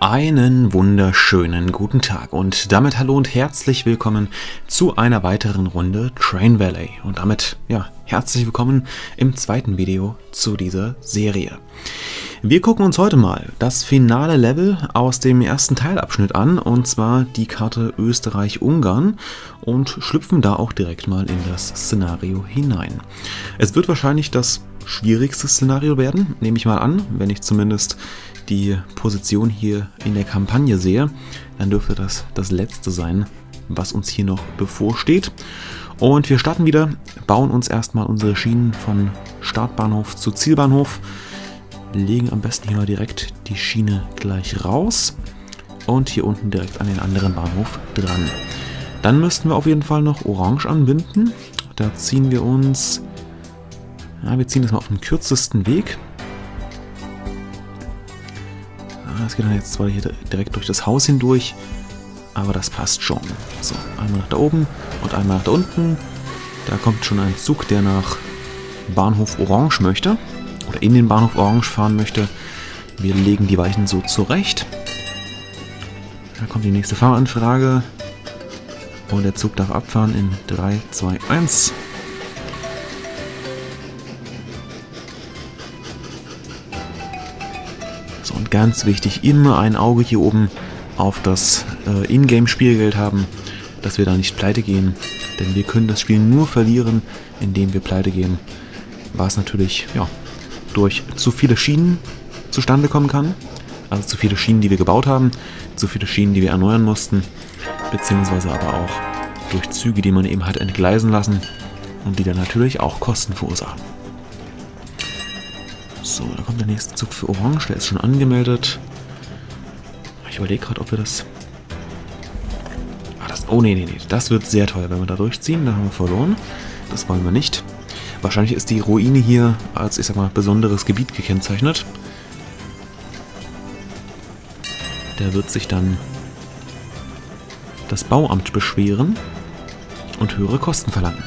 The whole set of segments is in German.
Einen wunderschönen guten Tag und damit hallo und herzlich willkommen zu einer weiteren Runde Train Valley und damit ja herzlich willkommen im zweiten Video zu dieser Serie. Wir gucken uns heute mal das finale Level aus dem ersten Teilabschnitt an und zwar die Karte Österreich-Ungarn und schlüpfen da auch direkt mal in das Szenario hinein. Es wird wahrscheinlich das schwierigste Szenario werden, nehme ich mal an, wenn ich zumindest die Position hier in der Kampagne sehe, dann dürfte das das letzte sein, was uns hier noch bevorsteht. Und wir starten wieder, bauen uns erstmal unsere Schienen von Startbahnhof zu Zielbahnhof, legen am besten hier mal direkt die Schiene gleich raus und hier unten direkt an den anderen Bahnhof dran. Dann müssten wir auf jeden Fall noch Orange anbinden. Da ziehen wir uns, ja, wir ziehen das mal auf den kürzesten Weg. Das geht dann jetzt zwar hier direkt durch das Haus hindurch, aber das passt schon. So, einmal nach da oben und einmal nach da unten. Da kommt schon ein Zug, der nach Bahnhof Orange möchte oder in den Bahnhof Orange fahren möchte. Wir legen die Weichen so zurecht. Da kommt die nächste Fahranfrage. Und der Zug darf abfahren in 3, 2, 1. ganz wichtig, immer ein Auge hier oben auf das äh, Ingame-Spielgeld haben, dass wir da nicht pleite gehen. Denn wir können das Spiel nur verlieren, indem wir pleite gehen. Was natürlich ja, durch zu viele Schienen zustande kommen kann. Also zu viele Schienen, die wir gebaut haben, zu viele Schienen, die wir erneuern mussten. Beziehungsweise aber auch durch Züge, die man eben hat entgleisen lassen und die dann natürlich auch Kosten verursachen. So, da kommt der nächste Zug für Orange, der ist schon angemeldet. Ich überlege gerade, ob wir das... Ah, das... Oh, nee, nee, nee. Das wird sehr teuer, wenn wir da durchziehen. Da haben wir verloren. Das wollen wir nicht. Wahrscheinlich ist die Ruine hier als, ich sag mal, besonderes Gebiet gekennzeichnet. Der wird sich dann das Bauamt beschweren und höhere Kosten verlangen.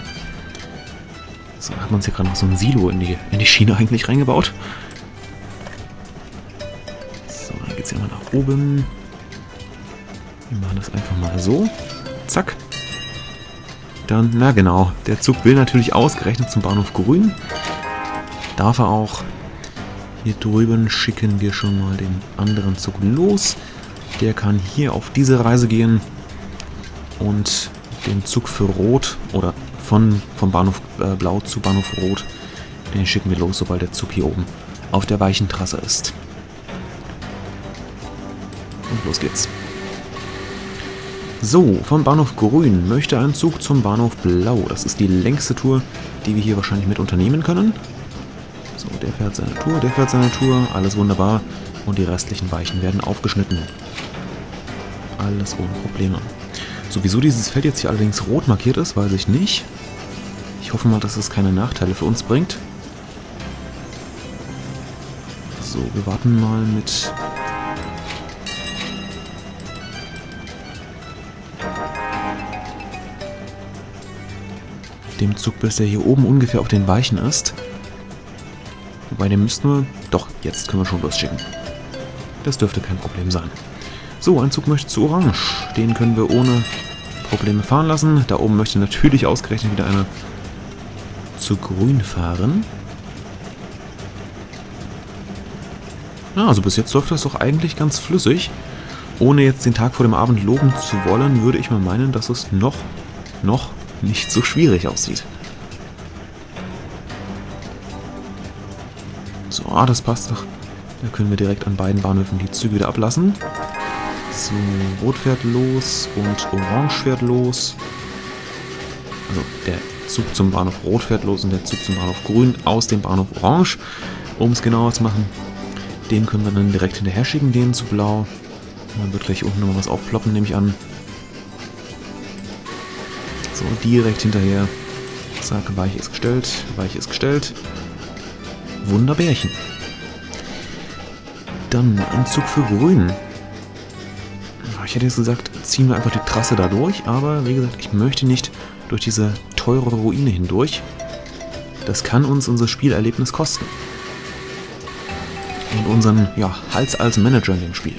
So, hat man uns hier gerade noch so ein Silo in die, in die Schiene eigentlich reingebaut. So, dann geht es hier mal nach oben. Wir machen das einfach mal so. Zack. Dann, na genau, der Zug will natürlich ausgerechnet zum Bahnhof Grün. Darf er auch. Hier drüben schicken wir schon mal den anderen Zug los. Der kann hier auf diese Reise gehen und den Zug für Rot oder von, vom Bahnhof äh, Blau zu Bahnhof Rot. Den schicken wir los, sobald der Zug hier oben auf der weichen Trasse ist. Und los geht's. So, vom Bahnhof Grün möchte ein Zug zum Bahnhof Blau. Das ist die längste Tour, die wir hier wahrscheinlich mit unternehmen können. So, der fährt seine Tour, der fährt seine Tour. Alles wunderbar. Und die restlichen Weichen werden aufgeschnitten. Alles ohne Probleme. So, wieso dieses Feld jetzt hier allerdings rot markiert ist, weiß ich nicht. Ich hoffe mal, dass es keine Nachteile für uns bringt. So, wir warten mal mit... dem Zug, bis er hier oben ungefähr auf den Weichen ist. Wobei, den müssten wir... Doch, jetzt können wir schon losschicken. Das dürfte kein Problem sein. So, ein Zug möchte zu Orange. Den können wir ohne Probleme fahren lassen. Da oben möchte natürlich ausgerechnet wieder einer zu Grün fahren. Ja, also bis jetzt läuft das doch eigentlich ganz flüssig. Ohne jetzt den Tag vor dem Abend loben zu wollen, würde ich mal meinen, dass es noch, noch nicht so schwierig aussieht. So, ah, das passt doch. Da können wir direkt an beiden Bahnhöfen die Züge wieder ablassen. So, Rot fährt los und Orange fährt los. Also der Zug zum Bahnhof Rot fährt los und der Zug zum Bahnhof Grün aus dem Bahnhof Orange. Um es genauer zu machen, den können wir dann direkt hinterher schicken, den zu Blau. Dann wird gleich unten nochmal was aufploppen, nehme ich an. So, direkt hinterher. Zack, Weich ist gestellt, Weich ist gestellt. Wunderbärchen. Dann ein Zug für Grün. Ich hätte jetzt gesagt, ziehen wir einfach die Trasse da durch, aber wie gesagt, ich möchte nicht durch diese teure Ruine hindurch. Das kann uns unser Spielerlebnis kosten. Und unseren ja, Hals als Manager in dem Spiel.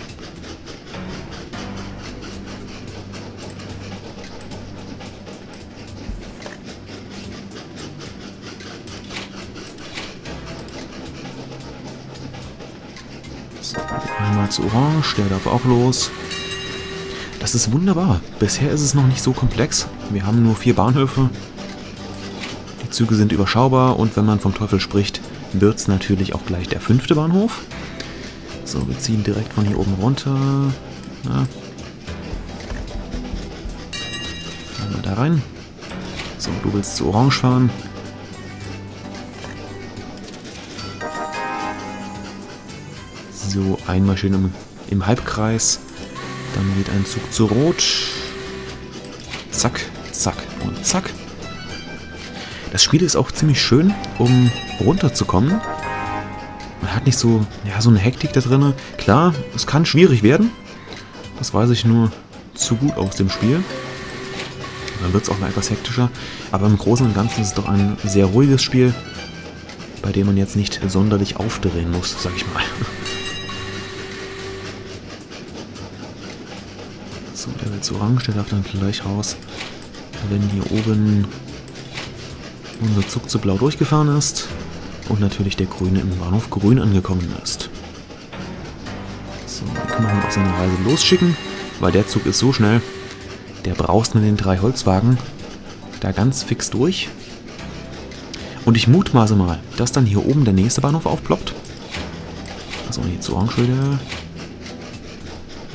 Einmal zu Orange, der darf auch los. Das ist wunderbar. Bisher ist es noch nicht so komplex. Wir haben nur vier Bahnhöfe. Die Züge sind überschaubar und wenn man vom Teufel spricht, wird es natürlich auch gleich der fünfte Bahnhof. So, wir ziehen direkt von hier oben runter. Na. Einmal da rein. So, du willst zu Orange fahren. So, einmal schön im, im Halbkreis. Dann geht ein Zug zu Rot. Zack, zack und zack. Das Spiel ist auch ziemlich schön, um runterzukommen. Man hat nicht so, ja, so eine Hektik da drin. Klar, es kann schwierig werden. Das weiß ich nur zu gut aus dem Spiel. Dann wird es auch mal etwas hektischer. Aber im Großen und Ganzen ist es doch ein sehr ruhiges Spiel, bei dem man jetzt nicht sonderlich aufdrehen muss, sag ich mal. Zu orange, der darf dann gleich raus, wenn hier oben unser Zug zu blau durchgefahren ist und natürlich der Grüne im Bahnhof Grün angekommen ist. So, den können wir auf seine Reise losschicken, weil der Zug ist so schnell, der brauchst mit den drei Holzwagen da ganz fix durch. Und ich mutmaße mal, dass dann hier oben der nächste Bahnhof aufploppt. Also jetzt orange wieder.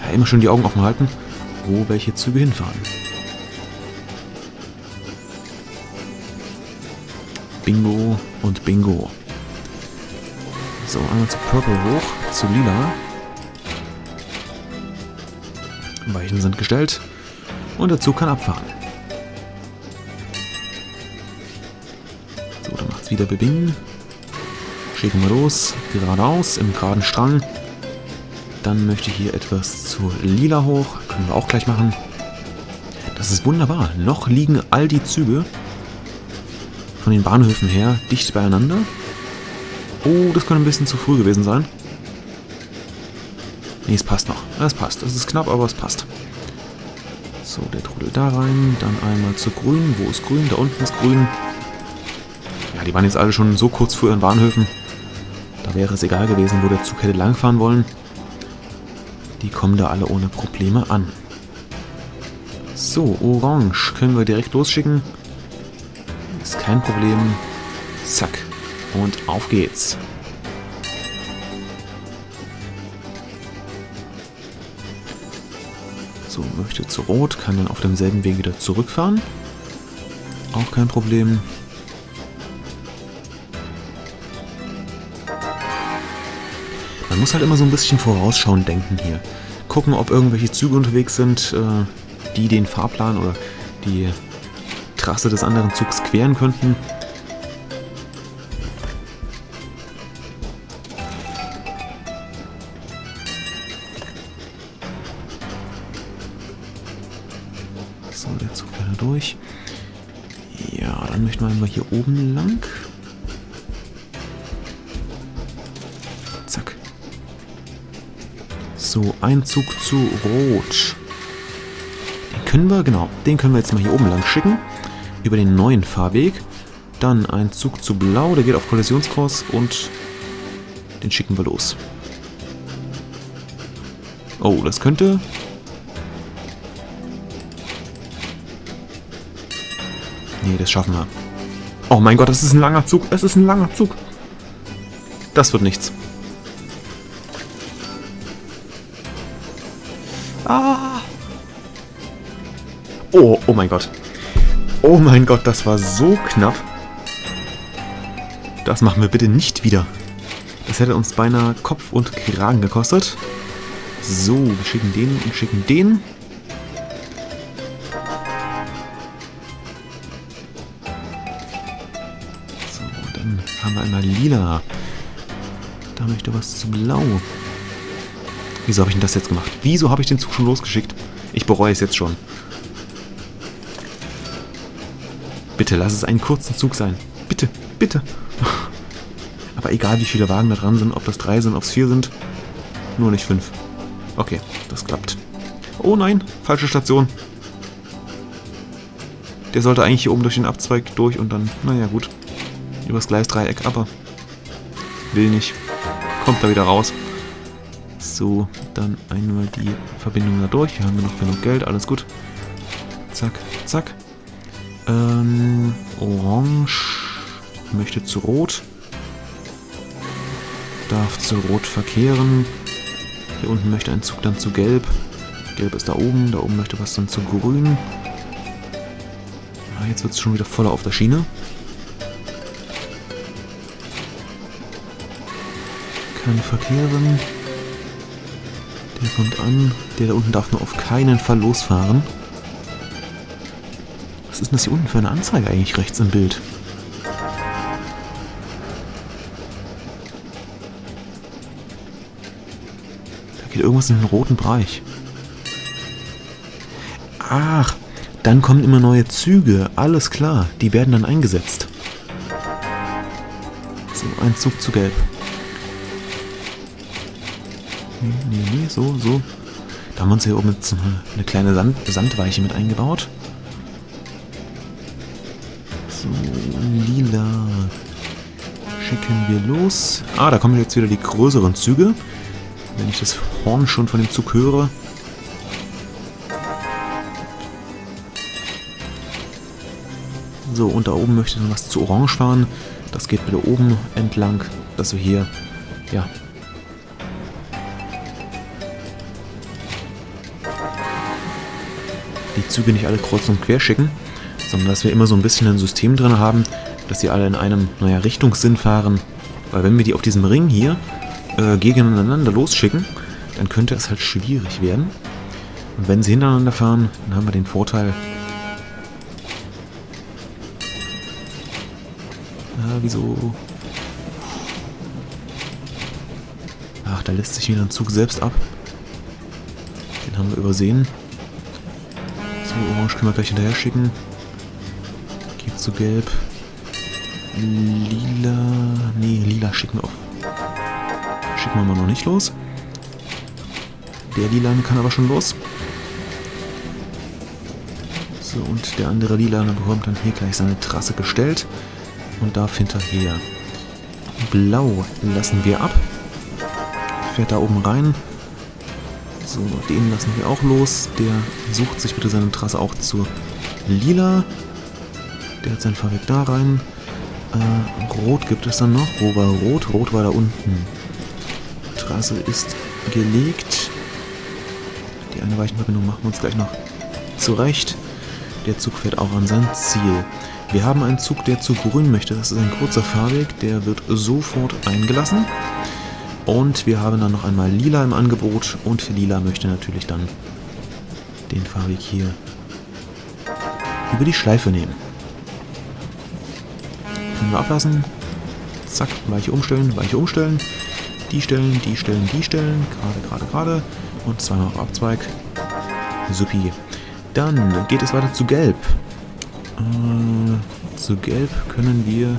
Ja, immer schön die Augen offen halten wo welche Züge hinfahren. Bingo und Bingo. So, einmal zu Purple hoch, zu Lila. Weichen sind gestellt und der Zug kann abfahren. So, dann macht's wieder Bebing. Schicken wir los, geradeaus, im geraden Strang. Dann möchte ich hier etwas zu lila hoch. Können wir auch gleich machen. Das ist wunderbar. Noch liegen all die Züge von den Bahnhöfen her dicht beieinander. Oh, das könnte ein bisschen zu früh gewesen sein. Nee, es passt noch. Es passt. Es ist knapp, aber es passt. So, der Trudel da rein. Dann einmal zu grün. Wo ist grün? Da unten ist grün. Ja, die waren jetzt alle schon so kurz vor ihren Bahnhöfen. Da wäre es egal gewesen, wo der Zug hätte langfahren wollen. Die kommen da alle ohne Probleme an. So, Orange können wir direkt losschicken. Ist kein Problem. Zack. Und auf geht's. So, möchte zu Rot, kann dann auf demselben Weg wieder zurückfahren. Auch kein Problem. Man muss halt immer so ein bisschen vorausschauend denken hier. Gucken, ob irgendwelche Züge unterwegs sind, äh, die den Fahrplan oder die Trasse des anderen Zugs queren könnten. So, der Zug wäre durch. Ja, dann möchten wir mal hier oben lang. So, ein Zug zu Rot. Den können wir, genau, den können wir jetzt mal hier oben lang schicken. Über den neuen Fahrweg. Dann ein Zug zu Blau, der geht auf Kollisionskurs und den schicken wir los. Oh, das könnte... Nee, das schaffen wir. Oh mein Gott, das ist ein langer Zug. Es ist ein langer Zug. Das wird nichts. Oh, mein Gott. Oh mein Gott, das war so knapp. Das machen wir bitte nicht wieder. Das hätte uns beinahe Kopf und Kragen gekostet. So, wir schicken den und schicken den. So, dann haben wir einmal lila. Da möchte was zu blau. Wieso habe ich denn das jetzt gemacht? Wieso habe ich den Zug schon losgeschickt? Ich bereue es jetzt schon. Bitte, lass es einen kurzen Zug sein. Bitte, bitte. Aber egal, wie viele Wagen da dran sind, ob das drei sind, ob es vier sind. Nur nicht fünf. Okay, das klappt. Oh nein, falsche Station. Der sollte eigentlich hier oben durch den Abzweig durch und dann, naja gut, übers Gleisdreieck, aber will nicht. Kommt da wieder raus. So, dann einmal die Verbindung da durch. Hier haben wir noch genug Geld, alles gut. Zack, zack. Ähm, Orange möchte zu Rot. Darf zu Rot verkehren. Hier unten möchte ein Zug dann zu Gelb. Gelb ist da oben, da oben möchte was dann zu Grün. Ah, jetzt wird es schon wieder voller auf der Schiene. Kann verkehren. Der kommt an. Der da unten darf nur auf keinen Fall losfahren. Was ist denn das hier unten für eine Anzeige eigentlich rechts im Bild? Da geht irgendwas in den roten Bereich. Ach, dann kommen immer neue Züge. Alles klar, die werden dann eingesetzt. So, ein Zug zu gelb. Nee, nee, nee, so, so. Da haben wir uns hier oben jetzt eine kleine Sand Sandweiche mit eingebaut. So, lila. Schicken wir los. Ah, da kommen jetzt wieder die größeren Züge. Wenn ich das Horn schon von dem Zug höre. So, und da oben möchte ich noch was zu Orange fahren. Das geht wieder oben entlang, dass wir hier, ja, die Züge nicht alle kreuz und quer schicken, sondern dass wir immer so ein bisschen ein System drin haben, dass sie alle in einem, naja, Richtungssinn fahren. Weil wenn wir die auf diesem Ring hier äh, gegeneinander losschicken, dann könnte es halt schwierig werden. Und wenn sie hintereinander fahren, dann haben wir den Vorteil, Ah, wieso? Ach, da lässt sich wieder ein Zug selbst ab. Den haben wir übersehen. Orange können wir gleich hinterher schicken. Zu Gelb. Lila. Nee, Lila schicken wir auf. Schicken wir mal noch nicht los. Der Lila kann aber schon los. So, und der andere Lila bekommt dann hier gleich seine Trasse gestellt und darf hinterher. Blau lassen wir ab. Fährt da oben rein. So, den lassen wir auch los. Der sucht sich bitte seine Trasse auch zur Lila. Der hat sein Fahrwerk da rein. Äh, Rot gibt es dann noch. Wo war Rot? Rot war da unten. Trasse ist gelegt. Die eine Weichenverbindung machen wir uns gleich noch zurecht. Der Zug fährt auch an sein Ziel. Wir haben einen Zug, der zu grün möchte. Das ist ein kurzer Fahrweg. Der wird sofort eingelassen. Und wir haben dann noch einmal Lila im Angebot und Lila möchte natürlich dann den Fahrweg hier über die Schleife nehmen. Können wir ablassen. Zack, Weiche umstellen, Weiche umstellen. Die stellen, die stellen, die stellen. Gerade, gerade, gerade. Und zweimal auf Abzweig. Supi. Dann geht es weiter zu Gelb. Äh, zu Gelb können wir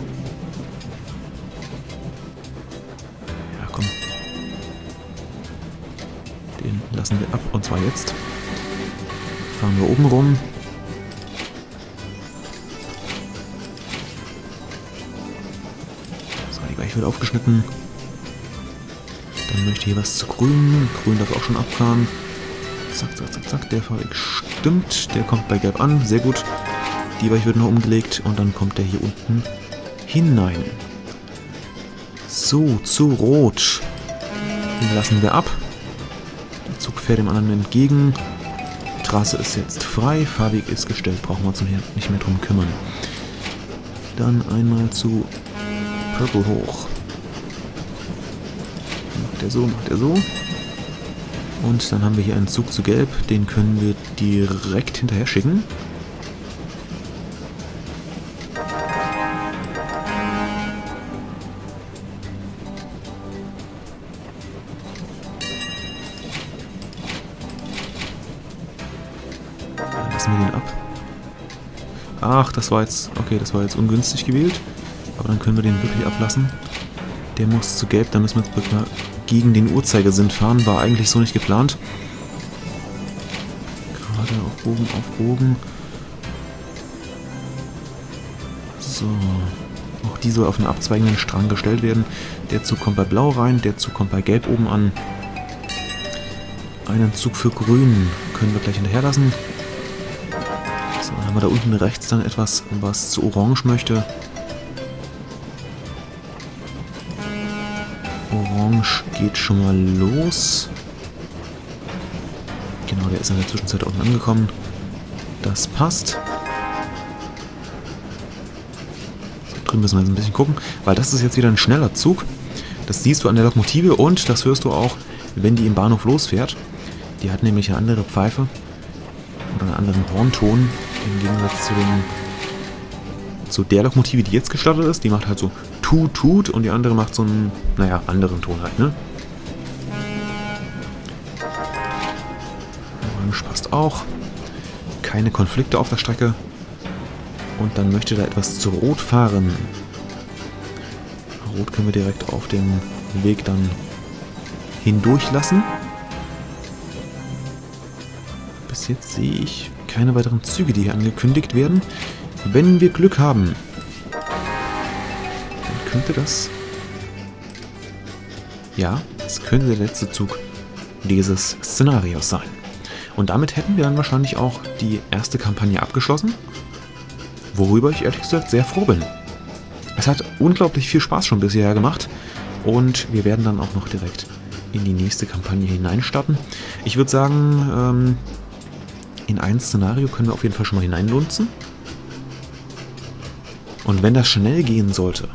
lassen wir ab, und zwar jetzt. Fahren wir oben rum. Gleich wird aufgeschnitten. Dann möchte hier was zu grün. Grün darf auch schon abfahren. Zack, zack, zack, zack. Der Fahrweg stimmt. Der kommt bei gelb an. Sehr gut. Die Weiche wird noch umgelegt und dann kommt der hier unten hinein. So, zu rot. Den lassen wir ab. Zug fährt dem anderen entgegen. Straße ist jetzt frei, Fahrweg ist gestellt, brauchen wir uns nicht mehr drum kümmern. Dann einmal zu Purple hoch. Macht der so, macht der so. Und dann haben wir hier einen Zug zu Gelb, den können wir direkt hinterher schicken. lassen wir den ab. Ach, das war jetzt... Okay, das war jetzt ungünstig gewählt. Aber dann können wir den wirklich ablassen. Der muss zu gelb, dann müssen wir jetzt gegen den Uhrzeigersinn fahren. War eigentlich so nicht geplant. Gerade auf Bogen, auf Bogen. So. Auch die soll auf einen abzweigenden Strang gestellt werden. Der Zug kommt bei Blau rein, der Zug kommt bei Gelb oben an. einen Zug für grün können wir gleich hinterherlassen. So, dann haben wir da unten rechts dann etwas, was zu orange möchte. Orange geht schon mal los. Genau, der ist in der Zwischenzeit unten angekommen. Das passt. So, drüben müssen wir jetzt ein bisschen gucken, weil das ist jetzt wieder ein schneller Zug. Das siehst du an der Lokomotive und das hörst du auch, wenn die im Bahnhof losfährt. Die hat nämlich eine andere Pfeife oder einen anderen Hornton im Gegensatz zu, den, zu der Lokomotive, die jetzt gestartet ist. Die macht halt so Tut, Tut und die andere macht so einen, naja, anderen Ton halt, ne? Orange passt auch. Keine Konflikte auf der Strecke. Und dann möchte da etwas zu Rot fahren. Rot können wir direkt auf dem Weg dann hindurchlassen. Bis jetzt sehe ich keine weiteren Züge, die hier angekündigt werden. Wenn wir Glück haben, könnte das... Ja, es könnte der letzte Zug dieses Szenarios sein. Und damit hätten wir dann wahrscheinlich auch die erste Kampagne abgeschlossen, worüber ich ehrlich gesagt sehr froh bin. Es hat unglaublich viel Spaß schon bisher gemacht und wir werden dann auch noch direkt in die nächste Kampagne hineinstarten. Ich würde sagen, ähm, in ein Szenario können wir auf jeden Fall schon mal hineinlunzen. Und wenn das schnell gehen sollte,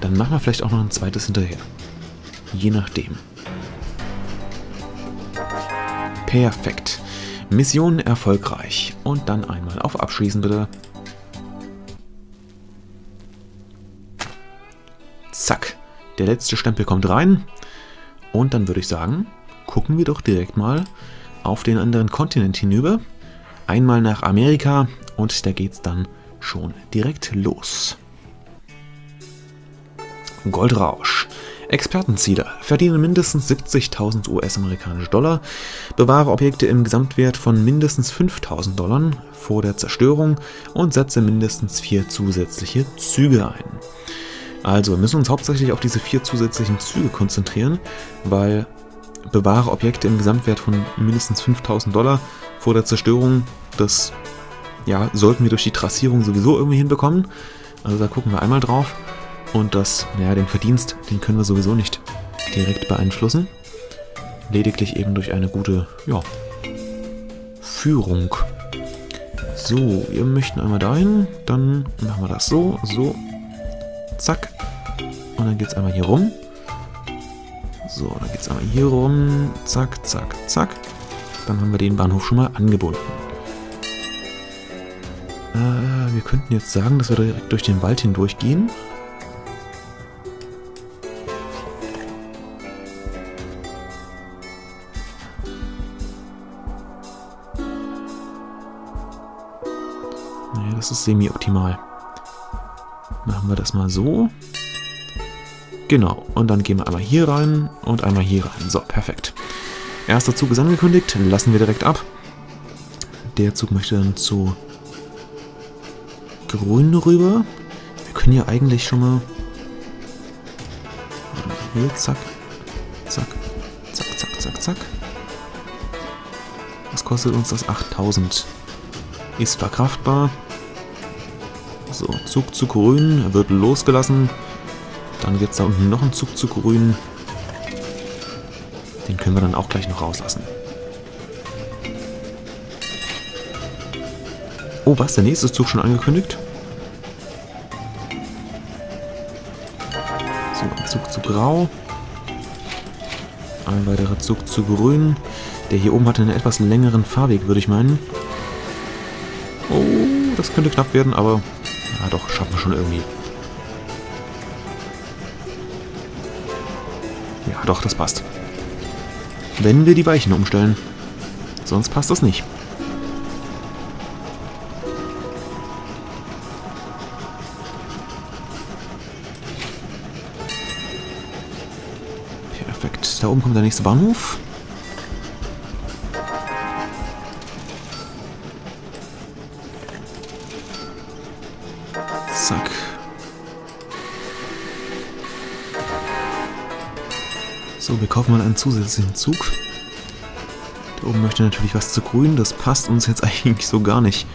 dann machen wir vielleicht auch noch ein zweites hinterher. Je nachdem. Perfekt. Mission erfolgreich. Und dann einmal auf Abschließen bitte. Zack. Der letzte Stempel kommt rein. Und dann würde ich sagen, gucken wir doch direkt mal auf den anderen Kontinent hinüber. Einmal nach Amerika und da geht's dann schon direkt los. Goldrausch. Expertenziele verdienen mindestens 70.000 US-amerikanische Dollar, bewahre Objekte im Gesamtwert von mindestens 5.000 Dollar vor der Zerstörung und setze mindestens vier zusätzliche Züge ein. Also, wir müssen uns hauptsächlich auf diese vier zusätzlichen Züge konzentrieren, weil bewahre Objekte im Gesamtwert von mindestens 5000 Dollar vor der Zerstörung, das ja, sollten wir durch die Trassierung sowieso irgendwie hinbekommen. Also da gucken wir einmal drauf. Und das, ja, den Verdienst, den können wir sowieso nicht direkt beeinflussen. Lediglich eben durch eine gute, ja, Führung. So, wir möchten einmal dahin, dann machen wir das so, so, zack. Und dann geht es einmal hier rum. So, dann geht es einmal hier rum, zack, zack, zack. Dann haben wir den Bahnhof schon mal angebunden. Äh, wir könnten jetzt sagen, dass wir direkt durch den Wald hindurch gehen. Das ist semi-optimal. Machen wir das mal so. Genau, und dann gehen wir einmal hier rein und einmal hier rein. So, perfekt. Erster Zug ist angekündigt, lassen wir direkt ab. Der Zug möchte dann zu Grün rüber. Wir können ja eigentlich schon mal... Hier, zack, zack, zack, zack, zack, zack. Was kostet uns das? 8000. Ist verkraftbar. So, Zug zu grün, er wird losgelassen. Dann gibt es da unten noch einen Zug zu grün. Den können wir dann auch gleich noch rauslassen. Oh, was? Der nächste Zug schon angekündigt? So, ein Zug zu grau. Ein weiterer Zug zu grün. Der hier oben hatte einen etwas längeren Fahrweg, würde ich meinen. Oh, das könnte knapp werden, aber ja, doch, schaffen wir schon irgendwie. Ja, doch, das passt. Wenn wir die Weichen umstellen. Sonst passt das nicht. Perfekt. Da oben kommt der nächste Bahnhof. So, wir kaufen mal einen zusätzlichen Zug. Der oben möchte natürlich was zu grün. Das passt uns jetzt eigentlich so gar nicht.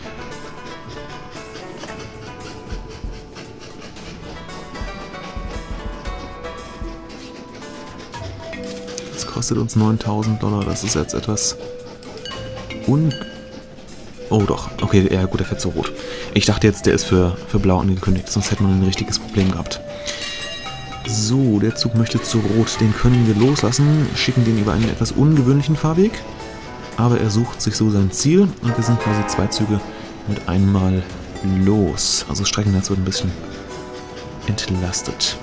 Das kostet uns 9000 Dollar. Das ist jetzt etwas un... Oh doch, okay, ja gut, der fährt so rot. Ich dachte jetzt, der ist für, für blau angekündigt, sonst hätte man ein richtiges Problem gehabt. So, der Zug möchte zu rot. Den können wir loslassen, schicken den über einen etwas ungewöhnlichen Fahrweg. Aber er sucht sich so sein Ziel und wir sind quasi zwei Züge mit einmal los. Also Streckennetz wird ein bisschen entlastet.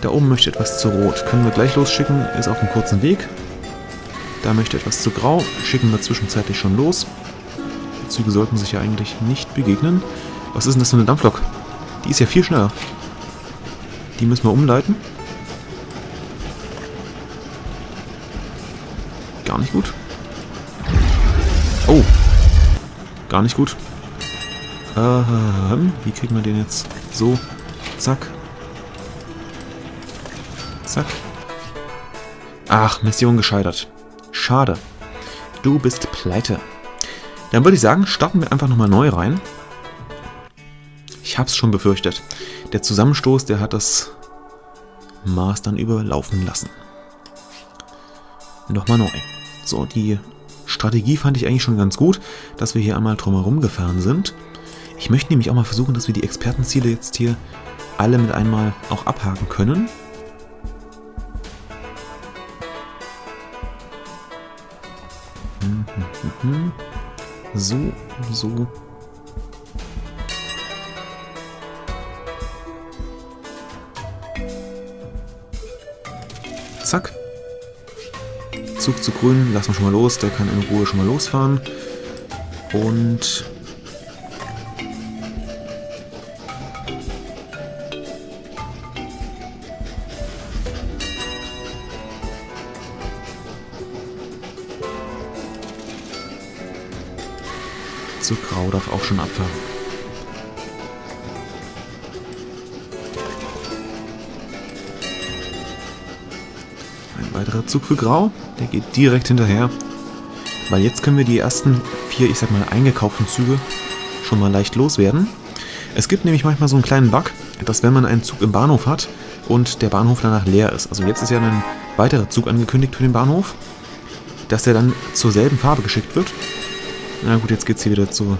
Da oben möchte etwas zu rot. Können wir gleich losschicken, ist auf einem kurzen Weg. Da möchte etwas zu grau, schicken wir zwischenzeitlich schon los. Die Züge sollten sich ja eigentlich nicht begegnen. Was ist denn das für eine Dampflok? Die ist ja viel schneller. Die müssen wir umleiten. Gar nicht gut. Oh. Gar nicht gut. Ähm, wie kriegen wir den jetzt? So. Zack. Zack. Ach, Mission gescheitert. Schade. Du bist pleite. Dann würde ich sagen, starten wir einfach nochmal neu rein. Ich hab's schon befürchtet. Der Zusammenstoß, der hat das Maß dann überlaufen lassen. Nochmal neu. So, die Strategie fand ich eigentlich schon ganz gut, dass wir hier einmal drumherum gefahren sind. Ich möchte nämlich auch mal versuchen, dass wir die Expertenziele jetzt hier alle mit einmal auch abhaken können. So, so, Zack. Zug zu grün, lassen wir schon mal los. Der kann in Ruhe schon mal losfahren. Und... Zug grau darf auch schon abfahren. Weiterer Zug für Grau. Der geht direkt hinterher. Weil jetzt können wir die ersten vier, ich sag mal, eingekauften Züge schon mal leicht loswerden. Es gibt nämlich manchmal so einen kleinen Bug, dass wenn man einen Zug im Bahnhof hat und der Bahnhof danach leer ist, also jetzt ist ja ein weiterer Zug angekündigt für den Bahnhof, dass der dann zur selben Farbe geschickt wird. Na gut, jetzt geht es hier wieder zu,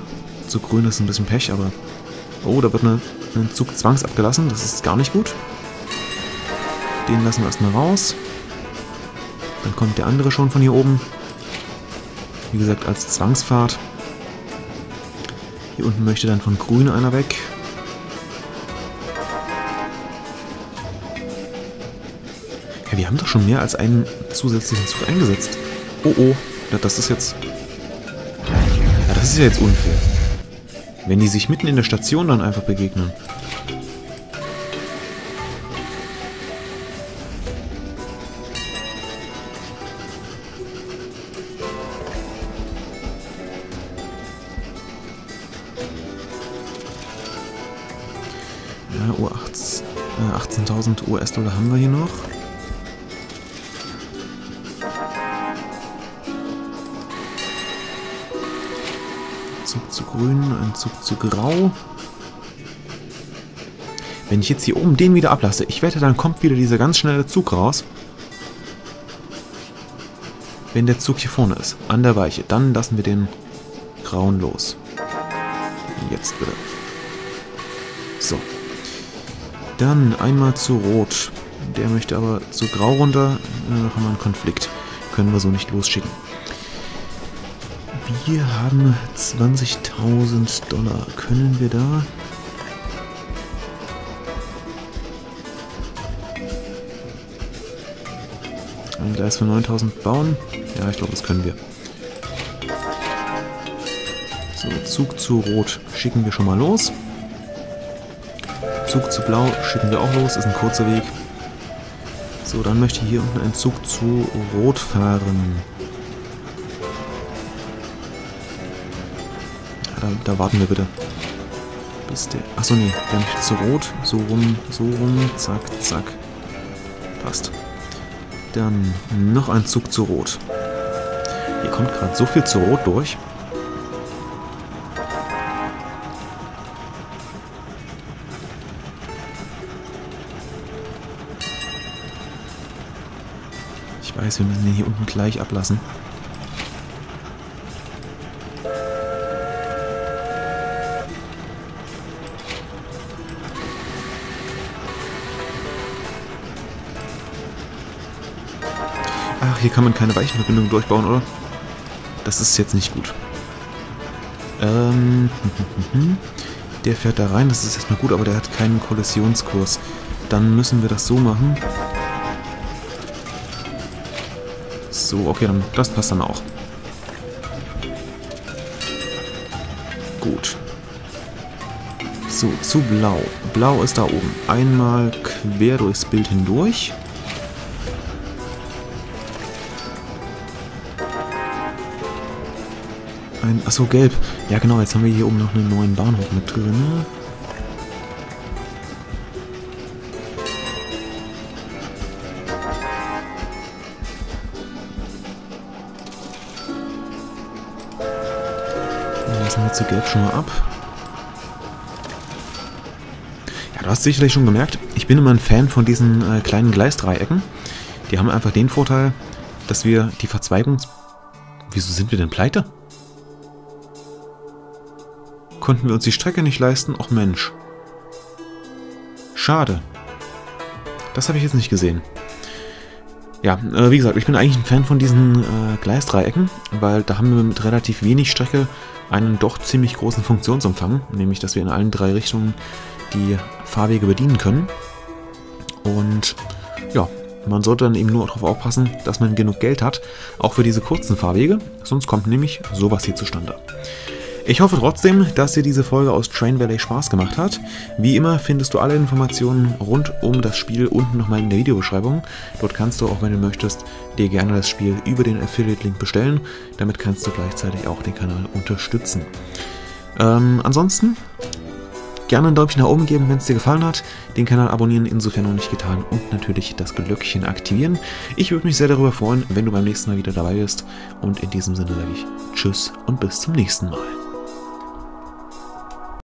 zu grün, das ist ein bisschen Pech, aber... Oh, da wird eine, ein Zug zwangsabgelassen, das ist gar nicht gut. Den lassen wir erstmal raus. Dann kommt der andere schon von hier oben. Wie gesagt, als Zwangsfahrt. Hier unten möchte dann von grün einer weg. Ja, wir haben doch schon mehr als einen zusätzlichen Zug eingesetzt. Oh oh, ja, das ist jetzt... Ja, das ist ja jetzt unfair. Wenn die sich mitten in der Station dann einfach begegnen. 18.000 US-Dollar haben wir hier noch. Zug zu grün, ein Zug zu grau. Wenn ich jetzt hier oben den wieder ablasse, ich wette, dann kommt wieder dieser ganz schnelle Zug raus. Wenn der Zug hier vorne ist, an der Weiche, dann lassen wir den grauen los. Jetzt bitte. So, dann einmal zu Rot. Der möchte aber zu Grau runter. Da haben wir einen Konflikt. Können wir so nicht losschicken. Wir haben 20.000 Dollar. Können wir da... Ein Gleis für 9.000 bauen? Ja, ich glaube, das können wir. So, Zug zu Rot schicken wir schon mal los. Zug zu blau schicken wir auch los, ist ein kurzer Weg. So, dann möchte hier unten ein Zug zu rot fahren. Ja, da, da, warten wir bitte. Bis der. Achso, nee, der möchte zu rot. So rum, so rum, zack, zack. Passt. Dann noch ein Zug zu rot. Hier kommt gerade so viel zu Rot durch. Ich weiß, wir müssen den hier unten gleich ablassen. Ach, hier kann man keine Weichenverbindung durchbauen, oder? Das ist jetzt nicht gut. Ähm, der fährt da rein, das ist erstmal gut, aber der hat keinen Kollisionskurs. Dann müssen wir das so machen. So, okay, dann das passt dann auch. Gut. So, zu blau. Blau ist da oben. Einmal quer durchs Bild hindurch. Ein, achso, gelb. Ja genau, jetzt haben wir hier oben noch einen neuen Bahnhof mit drin. Zu gelb schon mal ab. Ja, du hast sicherlich schon gemerkt, ich bin immer ein Fan von diesen äh, kleinen Gleisdreiecken. Die haben einfach den Vorteil, dass wir die Verzweigungs... Wieso sind wir denn pleite? Konnten wir uns die Strecke nicht leisten? Och Mensch. Schade. Das habe ich jetzt nicht gesehen. Ja, äh, wie gesagt, ich bin eigentlich ein Fan von diesen äh, Gleisdreiecken, weil da haben wir mit relativ wenig Strecke einen doch ziemlich großen Funktionsumfang, nämlich dass wir in allen drei Richtungen die Fahrwege bedienen können. Und ja, man sollte dann eben nur darauf aufpassen, dass man genug Geld hat, auch für diese kurzen Fahrwege, sonst kommt nämlich sowas hier zustande. Ich hoffe trotzdem, dass dir diese Folge aus Train Valley Spaß gemacht hat. Wie immer findest du alle Informationen rund um das Spiel unten nochmal in der Videobeschreibung. Dort kannst du, auch wenn du möchtest, dir gerne das Spiel über den Affiliate-Link bestellen. Damit kannst du gleichzeitig auch den Kanal unterstützen. Ähm, ansonsten gerne ein Däumchen nach oben geben, wenn es dir gefallen hat, den Kanal abonnieren, insofern noch nicht getan und natürlich das Glöckchen aktivieren. Ich würde mich sehr darüber freuen, wenn du beim nächsten Mal wieder dabei bist und in diesem Sinne sage ich Tschüss und bis zum nächsten Mal.